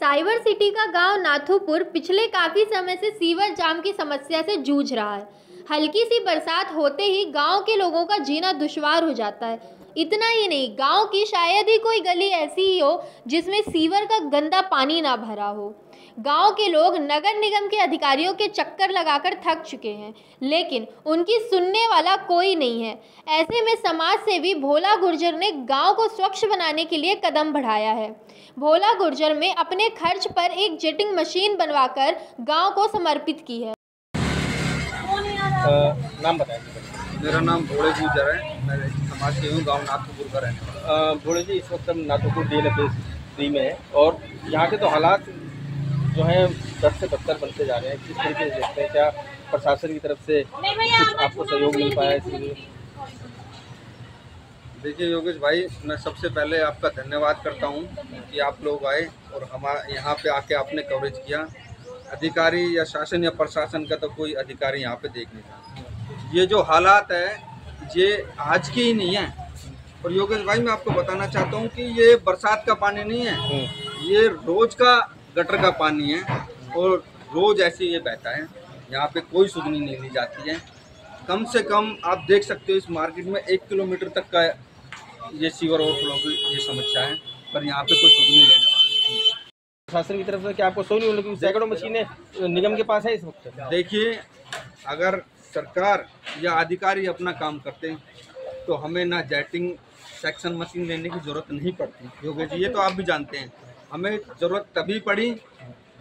Cyber city का गाँव नाथूपुर पिछले काफ़ी समय से सीवर जाम की समस्या से जूझ रहा है। हल्की सी बरसात होते ही गाँव के लोगों का जीना दुश्वार हो जाता है। इतना ही नहीं, गाँव की शायद ही कोई गली ऐसी ही हो जिसमें सीवर का गंदा पानी ना भरा हो। गाँव के लोग नगर निगम के अधिकारियों के चक्कर लगाकर थक चुके हैं लेकिन उनकी सुनने वाला कोई नहीं है। ऐसे में समाज सेवी भोला गुर्जर ने गाँव को स्वच्छ बनाने के लिए कदम बढ़ाया है। भोला गुर्जर में अपने खर्च पर एक जेटिंग मशीन बनवाकर गाँव को समर्पित की है। अ, नाम बताएँ मेरा नाम भोले गुजर है मैं समाज सेवी हूँ गाँव नाथपुर का रहने वाला भोले जी इस वक्त हम नाथोपुर डी एल थ्री में हैं और यहाँ के तो हालात जो हैं दस से बदतर बनते जा रहे हैं। किस तरीके से देखते हैं? क्या प्रशासन की तरफ़ से कुछ आपको सहयोग मिल पाया है इसलिए? देखिए योगेश भाई मैं सबसे पहले आपका धन्यवाद करता हूँ कि आप लोग आए और हमारे यहाँ पे आके आपने कवरेज किया। अधिकारी या शासन या प्रशासन का तो कोई अधिकारी यहाँ पे देख नहीं रहा। ये जो हालात है ये आज की ही नहीं है। और योगेश भाई मैं आपको बताना चाहता हूँ कि ये बरसात का पानी नहीं है। ये रोज का गटर का पानी है और रोज ऐसे ये बहता है। यहाँ पे कोई सुधनी नहीं ली जाती है। कम से कम आप देख सकते हो इस मार्केट में एक किलोमीटर तक का ये सीवर ओवरफ्लो की ये समस्या है पर यहाँ पे कोई सुधनी लेने वाला नहीं प्रशासन की तरफ़ से क्या आपको नहीं मिला सैकड़ों मशीनें निगम के पास है इस वक्त? देखिए अगर सरकार या अधिकारी अपना काम करते तो हमें ना जेटिंग सेक्शन मशीन लेने की ज़रूरत नहीं पड़ती। योगेश जी ये तो आप भी जानते हैं। हमें ज़रूरत तभी पड़ी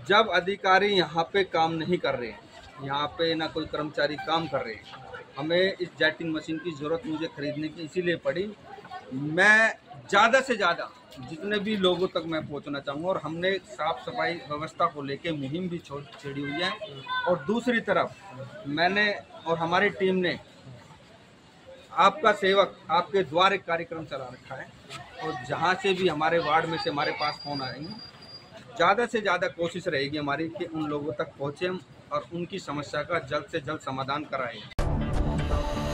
जब अधिकारी यहाँ पे काम नहीं कर रहे हैं। यहाँ पे ना कोई कर्मचारी काम कर रहे हैं। हमें इस जेटिंग मशीन की ज़रूरत मुझे खरीदने की इसीलिए पड़ी। मैं ज़्यादा से ज़्यादा जितने भी लोगों तक मैं पहुँचना चाहूँगा और हमने साफ़ सफ़ाई व्यवस्था को लेके मुहिम भी छोड़ छेड़ी हुई है। और दूसरी तरफ़ मैंने और हमारी टीम ने आपका सेवक आपके द्वार एक कार्यक्रम चला रखा है और जहाँ से भी हमारे वार्ड में से हमारे पास फ़ोन आएँगे, ज़्यादा से ज़्यादा कोशिश रहेगी हमारी कि उन लोगों तक पहुँचें और उनकी समस्या का जल्द से जल्द समाधान कराएँ।